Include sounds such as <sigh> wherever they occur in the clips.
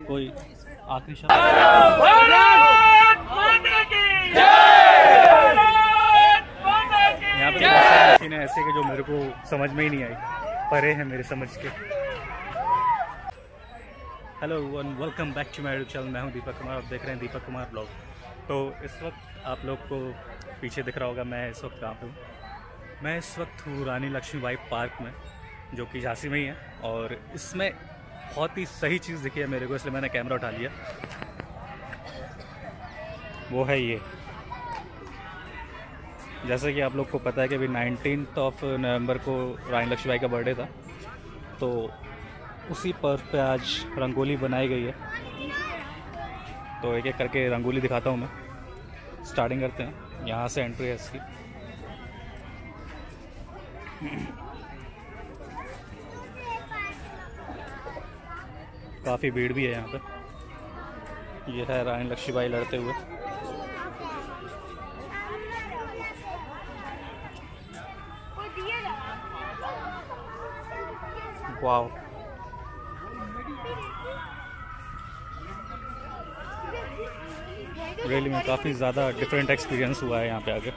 कोई आखिरी शब्द यहाँ पे ऐसे कि जो मेरे को समझ में ही नहीं आई। परे हैं मेरे समझ के। Hello one welcome back to my YouTube channel मैं हूँ दीपक कुमार आप देख रहे हैं दीपक कुमार ब्लॉग तो इस वक्त आप लोग को पीछे दिख रहा होगा मैं इस वक्त कहाँ पे हूँ? मैं इस वक्त हूँ रानी लक्ष्मीबाई पार्क में जो कि झांसी में ही है। और इसमें बहुत ही सही चीज़ दिखी है मेरे को, इसलिए मैंने कैमरा उठा लिया। वो है ये। जैसे कि आप लोग को पता है कि अभी नाइनटीन ऑफ़ नवंबर को रानी लक्ष्मीबाई का बर्थडे था तो उसी पर्व पे आज रंगोली बनाई गई है। तो एक एक करके रंगोली दिखाता हूँ मैं। स्टार्टिंग करते हैं। यहाँ से एंट्री है इसकी। काफ़ी भीड़ भी है यहाँ पर। ये है रानी लक्ष्मीबाई लड़ते हुए। वाह रियली में काफ़ी ज़्यादा डिफरेंट एक्सपीरियंस हुआ है यहाँ पे आगे।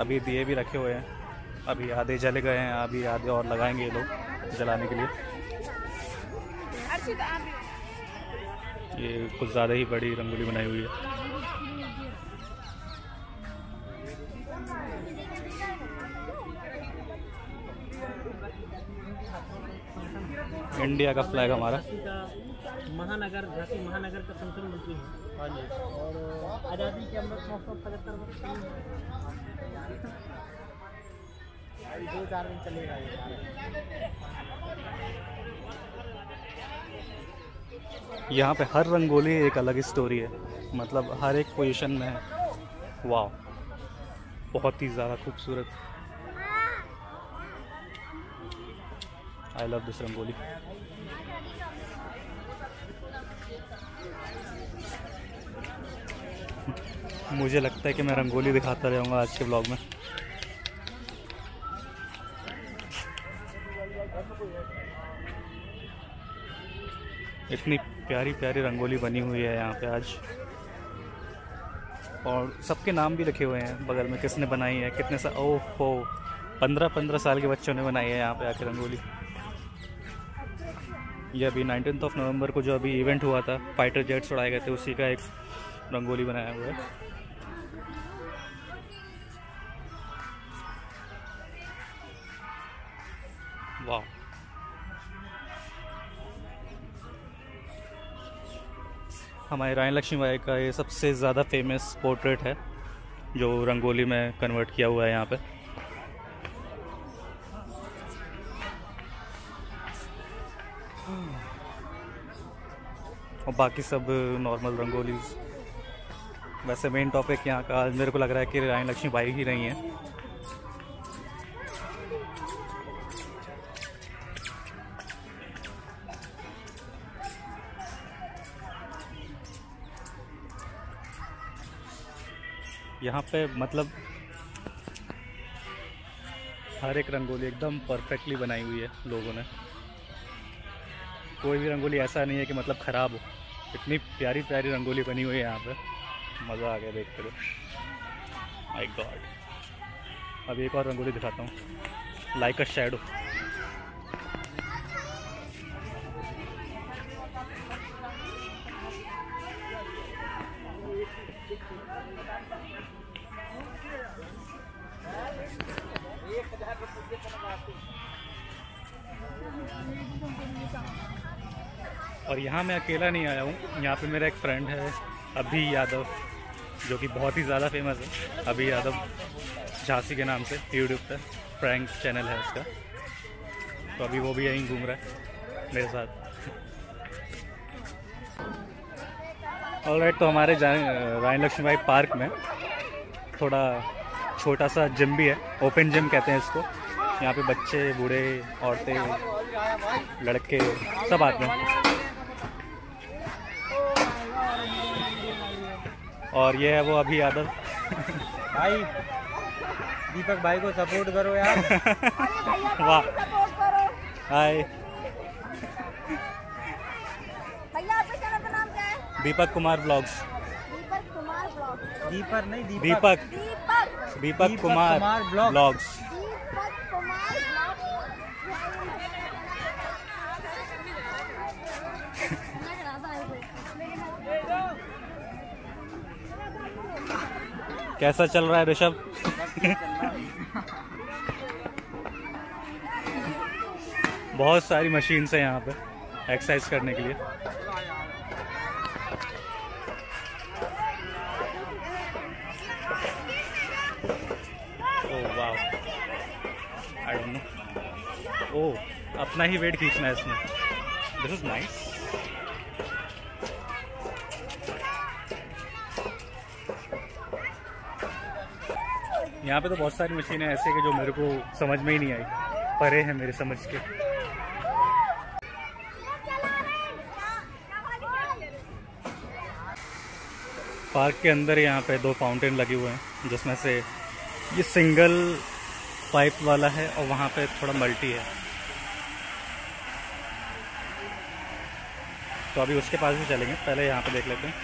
अभी दिए भी रखे हुए हैं। अभी आधे जले गए हैं, अभी आधे और लगाएँगे ये लोग जलाने के लिए। ये कुछ ज़्यादा ही बड़ी रंगोली बनाई हुई है। इंडिया का फ्लैग हमारा। महानगर झांसी महानगर का संसद मंत्री हैं। हाँ जी। और आज़ादी के अमृत महोत्सव पचहत्तर वर्ष दो चार दिन चलेगा ये। यहाँ पे हर रंगोली एक अलग स्टोरी है। मतलब हर एक पोजीशन में वाह बहुत ही ज़्यादा खूबसूरत। I love this rangoli. मुझे लगता है कि मैं रंगोली दिखाता रहूँगा आज के ब्लॉग में। इतनी प्यारी प्यारी रंगोली बनी हुई है यहाँ पे आज। और सबके नाम भी लिखे हुए हैं बगल में, किसने बनाई है, कितने सा ओह हो पंद्रह पंद्रह साल के बच्चों ने बनाई है यहाँ पे आके रंगोली। ये अभी नाइनटीन ऑफ़ नवंबर को जो अभी इवेंट हुआ था फाइटर जेट्स उड़ाए गए थे, उसी का एक रंगोली बनाया हुआ है। वाह। हमारे रानी लक्ष्मीबाई का ये सबसे ज़्यादा फ़ेमस पोर्ट्रेट है, जो रंगोली में कन्वर्ट किया हुआ है यहाँ पे। और बाकी सब नॉर्मल रंगोली वैसे मेन टॉपिक यहाँ का, मेरे को लग रहा है कि रानी लक्ष्मीबाई ही रही हैं। यहाँ पे मतलब हर एक रंगोली एकदम परफेक्टली बनाई हुई है लोगों ने। कोई भी रंगोली ऐसा नहीं है कि मतलब ख़राब हो। इतनी प्यारी प्यारी रंगोली बनी हुई है यहाँ पे। मज़ा आ गया देखते हुए माय गॉड अब एक और रंगोली दिखाता हूँ। लाइक अ शेडो और यहाँ मैं अकेला नहीं आया हूँ। यहाँ पे मेरा एक फ्रेंड है, अभी यादव, जो कि बहुत ही ज़्यादा फ़ेमस है। अभी यादव झांसी के नाम से यूट्यूब पर प्रैंक चैनल है उसका। तो अभी वो भी यहीं घूम रहा है मेरे साथ। और राइट तो हमारे रानी लक्ष्मीबाई पार्क में थोड़ा छोटा सा जिम भी है ओपन जिम कहते हैं इसको। यहाँ पे बच्चे बूढ़े औरतें लड़के सब आते हैं। और ये है वो अभी यादव भाई दीपक भाई को सपोर्ट करो यार। वाह। हाय। दीपक कुमार ब्लॉग्स। दीपक कुमार ब्लॉग दीपक नहीं Deepak. Deepak. Deepak. Deepak Deepak Kumar Kumar blogs. Blogs Deepak Kumar blog कैसा चल रहा है ऋषभ? बहुत सारी मशीन्स हैं यहाँ पे एक्सरसाइज करने के लिए। ओह वाह आई डोंट नो ओह अपना ही वेट खींचना है इसमें। दिस इज़ नाइस यहाँ पे तो बहुत सारी मशीनें ऐसे कि जो मेरे को समझ में ही नहीं आई। परे हैं मेरे समझ के। पार्क के अंदर यहाँ पे दो फाउंटेन लगे हुए हैं, जिसमें से ये सिंगल पाइप वाला है और वहाँ पे थोड़ा मल्टी है। तो अभी उसके पास भी चलेंगे, पहले यहाँ पे देख लेते हैं।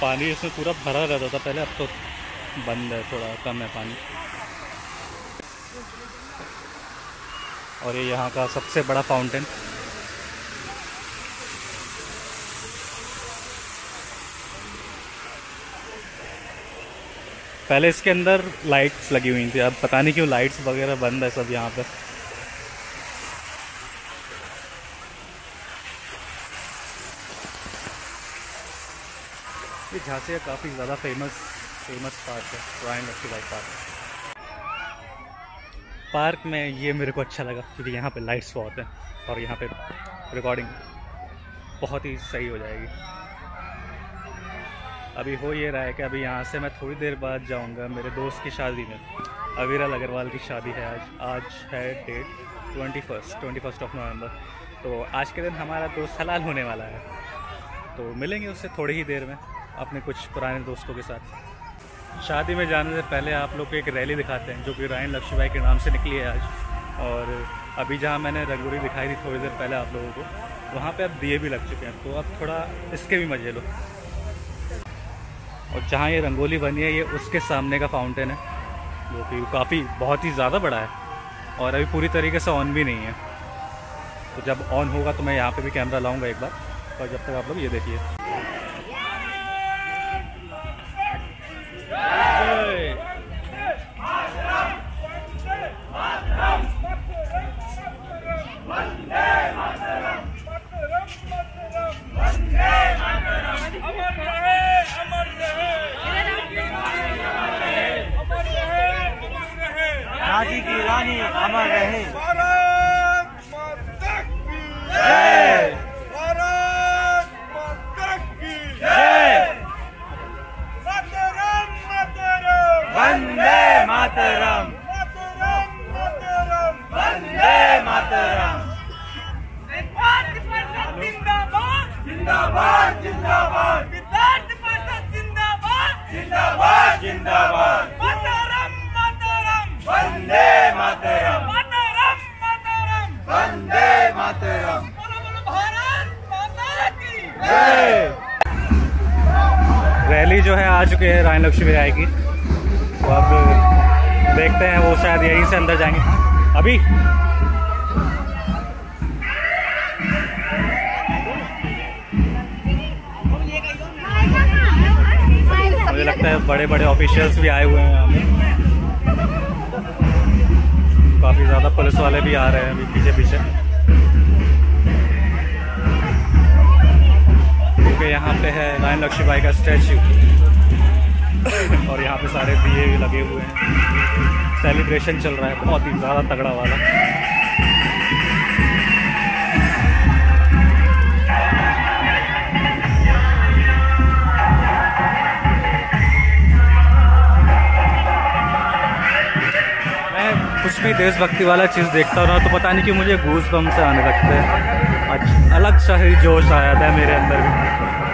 पानी इसमें पूरा भरा रहता था पहले, अब तो बंद है, थोड़ा कम है पानी। और ये यहाँ का सबसे बड़ा फाउंटेन पहले इसके अंदर लाइट्स लगी हुई थी, अब पता नहीं क्यों लाइट्स वगैरह बंद है सब यहाँ पे ये झांसी काफ़ी ज़्यादा फ़ेमस फ़ेमस पार्क है। रॉयल लक्ष्मीबाई पार्क पार्क में ये मेरे को अच्छा लगा क्योंकि यहाँ पे लाइट्स बहुत हैं और यहाँ पे रिकॉर्डिंग बहुत ही सही हो जाएगी। अभी हो ये रहा है कि अभी यहाँ से मैं थोड़ी देर बाद जाऊँगा मेरे दोस्त की शादी में। अविरल अग्रवाल की शादी है आज। आज है date twenty first twenty first of November तो आज के दिन हमारा दोस्त हलाल होने वाला है। तो मिलेंगे उससे थोड़ी ही देर में अपने कुछ पुराने दोस्तों के साथ। शादी में जाने से पहले आप लोग को एक रैली दिखाते हैं, जो कि रायन लक्ष्मीबाई के नाम से निकली है आज। और अभी जहाँ मैंने रंगोली दिखाई थी थोड़ी देर पहले आप लोगों को, वहाँ पे अब दिए भी लग चुके हैं। तो अब थोड़ा इसके भी मज़े लो। और जहाँ ये रंगोली बनी है, ये उसके सामने का फाउंटेन है, जो कि काफ़ी, बहुत ही ज़्यादा बड़ा है। और अभी पूरी तरीके से ऑन भी नहीं है। तो जब ऑन होगा तो मैं यहाँ पर भी कैमरा लाऊँगा एक बार और जब तक आप लोग ये देखिए झांसी की रानी अमर रहे। भारत माता की। जय। रैली जो है, आ चुके हैं रायन लक्ष्मी राय की। तो अब देखते हैं, वो शायद यहीं से अंदर जाएँगे। अभी! मुझे लगता है बड़े बड़े ऑफिशियल्स भी आए हुए हैं यहाँ पे। काफ़ी ज़्यादा पुलिस वाले भी आ रहे हैं अभी पीछे पीछे है रायन लक्ष्मीबाई का स्टैचू और यहाँ पे सारे दिए लगे हुए हैं। सेलिब्रेशन चल रहा है, बहुत ही ज़्यादा तगड़ा वाला। कुछ भी देशभक्ति वाला चीज़ देखता हूँ ना तो पता नहीं कि मुझे घूस बम से आने लगते हैं। अलग सा ही जोश आया था मेरे अंदर। भी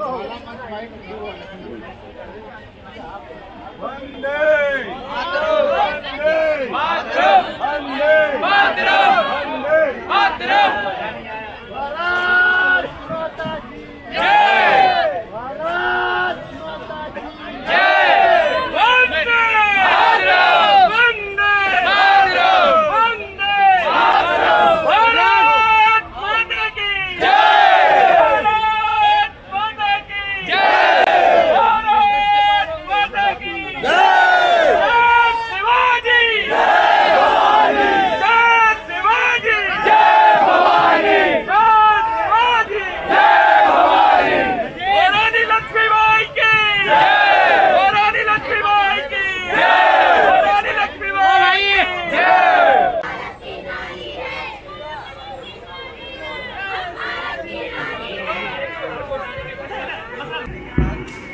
लक्ष्मीबाई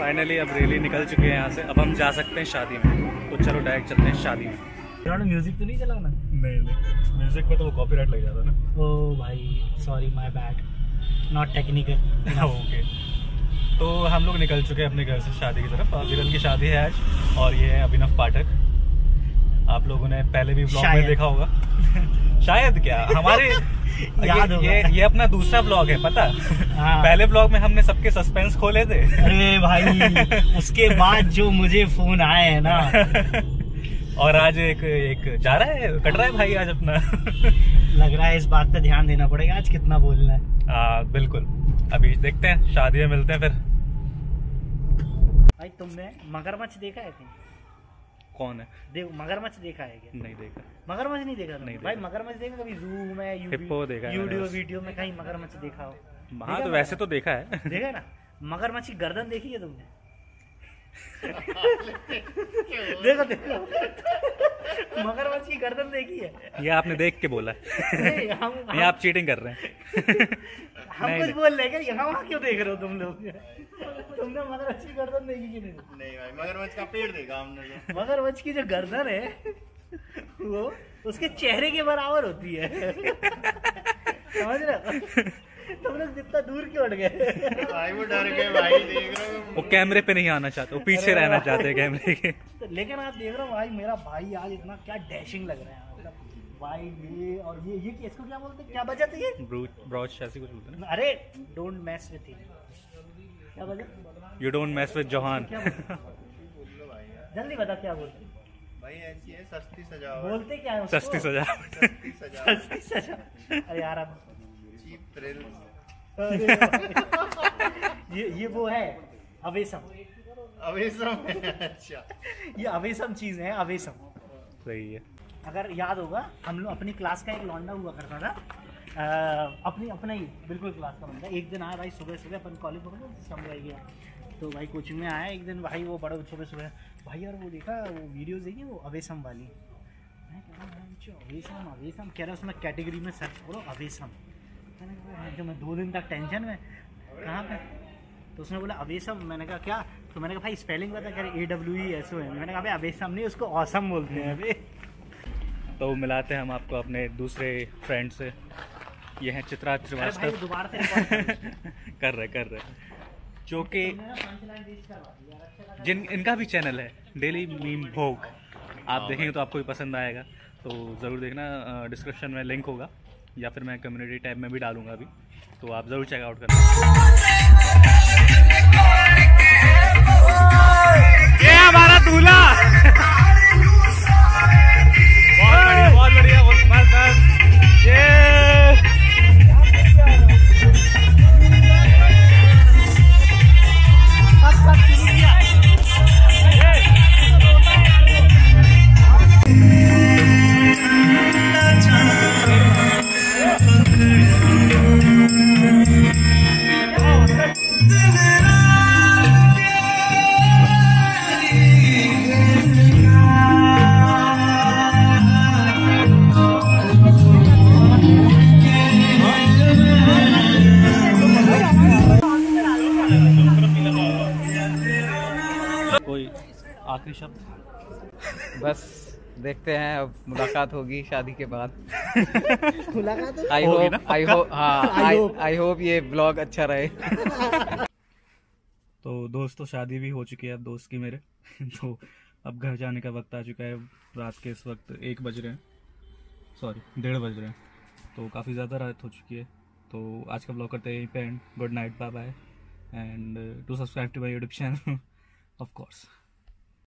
फाइनली अब रैली निकल चुके हैं यहाँ से। अब हम जा सकते हैं शादी में। तो चलो डायरेक्ट चलते हैं शादी में। म्यूज़िक तो नहीं चलाना नहीं नहीं। म्यूज़िक में तो वो कॉपीराइट लग जाता है ना। ओ भाई sorry my bad not technical okay तो हम लोग निकल चुके हैं अपने घर से शादी की तरफ़। विरल की शादी है आज और ये है अभिनव पाठक। आप लोगों ने पहले भी ब्लॉग में देखा होगा। <laughs> शायद क्या? हमारे <laughs> याद ये, ये ये अपना दूसरा ब्लॉग है पता? हाँ। पहले ब्लॉग में हमने सबके सस्पेंस खोले थे। अरे भाई <laughs> उसके बाद जो मुझे फ़ोन आए है ना। <laughs> और आज एक एक जा रहा है कट रहा है भाई आज अपना। लग रहा है इस बात पे ध्यान देना पड़ेगा आज कितना बोलना है। हाँ बिल्कुल। अभी देखते हैं शादी में मिलते हैं फिर। भाई तुमने मगरमच्छ देखा है कहीं कौन है? देख मगरमच्छ देखा है क्या? नहीं देखा। मगरमच्छ नहीं देखा नहीं भाई मगरमच्छ देखा कभी जू में हिप्पो देखा है वीडियो वीडियो में कहीं मगरमच्छ देखा हो? हाँ तो वैसे तो देखा है। देखा ना? मगरमच्छ की गर्दन देखी है तुमने? <laughs> देखो देखो। मगरमच्छ की गर्दन देखी है? ये आपने देख के बोला है। नहीं, हम ये आप चीटिंग कर रहे हैं। <laughs> हम नहीं, कुछ बोल रहे हैं यहाँ वहाँ क्यों देख रहे हो तुम लोग? तुमने मगरमच्छ की गर्दन देखी कि नहीं? नहीं भाई मगरमच्छ का पेड़ देखा हमने तो। मगरमच्छ की जो गर्दन है वो उसके चेहरे के बराबर होती है। समझ रहे तुम लोग जितना दूर क्यों हट गए? भाई वो डर गए भाई देख रहे हो वो कैमरे पे नहीं आना चाहते वो पीछे रहना चाहते हैं कैमरे के। लेकिन आप देख रहे हो भाई मेरा भाई आज इतना क्या डैशिंग लग रहा है। भाई ये और ये ये इसको क्या बोलते हैं? क्या बचत है ये? ब्रूच ऐसी कुछ बोलते हैं अरे डोंट मैस विथ हिम क्या बचत यू डोंट मैस विद जौहान जल्दी बता क्या बोलते हैं? भाई ऐसी है सस्ती सजावट। बोलते क्या है सस्ती सजावट। सस्ती सजावट। अरे यार अब चीप थ्रिल्स ये ये वो है अवेसम। अवेसम अच्छा। ये अवेसम चीज़ है अवेसम। सही है। अगर याद होगा हम लोग अपनी क्लास का एक लौंडा हुआ करता था। अ, अपनी अपना ही बिल्कुल क्लास का बंदा। एक दिन आया भाई सुबह सुबह अपन कॉलेज पकड़े सम भाई गया। तो भाई कोचिंग में आया एक दिन भाई वो बड़ा सुबह सुबह भाई यार वो देखा वो वीडियोस देखी वो अवेसम वाली? मैं कह रहा हूँ, अवेसम कह रहा उसमें कैटेगरी में सर्च करो अवेसम। मैंने जो मैं दो दिन तक टेंशन में कहाँ पे? तो उसने बोला अवेसम। मैंने कहा क्या? तो मैंने कहा भाई स्पेलिंग बता कह रहे A W E S O M मैंने कहा भाई अवेसम नहीं उसको औसम बोलते हैं अभी तो मिलाते हैं हम आपको अपने दूसरे फ्रेंड से। ये हैं चित्रा श्रीवास्तव। दोबारा <laughs> कर। रहे कर रहे। जो कि अच्छा। जिन इनका भी चैनल है डेली मीम भोग आप देखेंगे तो आपको भी पसंद आएगा। तो ज़रूर देखना डिस्क्रिप्शन में लिंक होगा या फिर मैं कम्युनिटी टैब में भी डालूँगा अभी। तो आप ज़रूर चेकआउट करना। ये हमारा दूल्हा! बहुत बढ़िया बहुत बढ़िया बस बस बस देखते हैं अब मुलाकात होगी शादी के बाद। <laughs> मुलाकात आई होप आई होप हाँ आई होप ये ब्लॉग अच्छा रहे। <laughs> तो दोस्त तो शादी भी हो चुकी है अब दोस्त की मेरे। <laughs> तो अब घर जाने का वक्त आ चुका है रात के इस वक्त एक बज रहे हैं। सॉरी डेढ़ बज रहे हैं। तो काफ़ी ज़्यादा रात हो चुकी है। तो आज का ब्लॉग करते हैं यहीं पे and good night bye bye and to subscribe to my YouTube channel of course